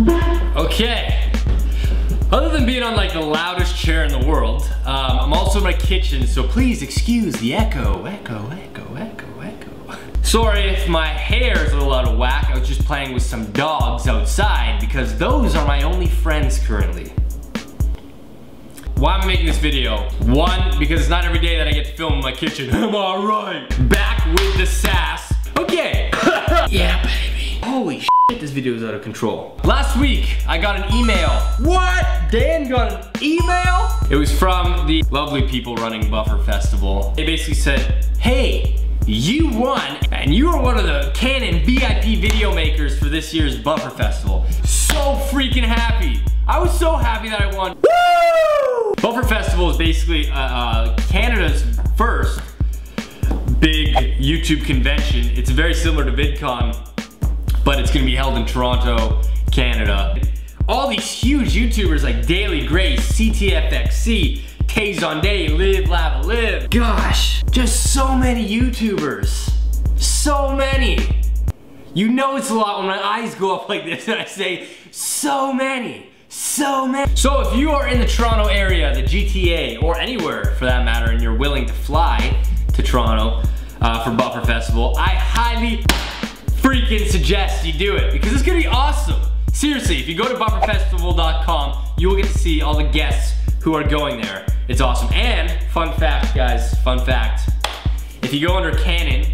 Okay. Other than being on like the loudest chair in the world, um, I'm also in my kitchen, so please excuse the echo, echo, echo, echo, echo. Sorry if my hair is a little out of whack. I was just playing with some dogs outside because those are my only friends currently. Why am I making this video? One, because it's not every day that I get to film in my kitchen. Am I right? Back with the sass. Okay. yeah, baby. Holy shit, this video is out of control. Last week, I got an email. What? Dan got an email? It was from the lovely people running Buffer Festival. They basically said, hey, you won, and you are one of the Canon VIP video makers for this year's Buffer Festival. So freaking happy. I was so happy that I won. Woo! Buffer Festival is basically uh, uh, Canada's first big YouTube convention. It's very similar to VidCon, it's gonna be held in Toronto, Canada. All these huge YouTubers like Daily Grace, CTFXC, Tay Live Lava Live. Gosh, just so many YouTubers. So many. You know it's a lot when my eyes go up like this and I say, so many, so many. So if you are in the Toronto area, the GTA, or anywhere for that matter, and you're willing to fly to Toronto uh, for Buffer Festival, I highly freaking suggest you do it because it's gonna be awesome. Seriously, if you go to bufferfestival.com, you will get to see all the guests who are going there. It's awesome. And fun fact, guys, fun fact. If you go under Canon,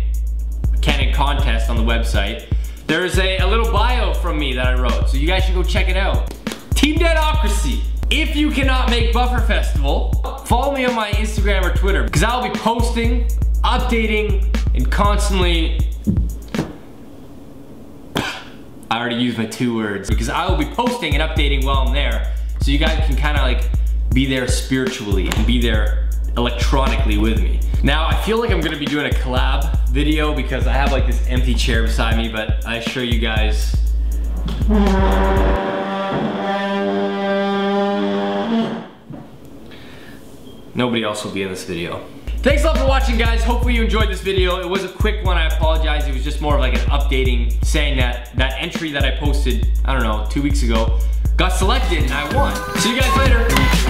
Canon contest on the website, there's a, a little bio from me that I wrote. So you guys should go check it out. Team Danocracy. If you cannot make Buffer Festival, follow me on my Instagram or Twitter because I'll be posting, updating, and constantly I already used my two words because I will be posting and updating while I'm there. So you guys can kind of like be there spiritually and be there electronically with me. Now I feel like I'm gonna be doing a collab video because I have like this empty chair beside me, but I assure you guys. Nobody else will be in this video. Thanks a lot for watching guys. Hopefully you enjoyed this video. It was a quick one, I apologize. It was just more of like an updating saying that that entry that I posted, I don't know, two weeks ago, got selected and I won. See you guys later.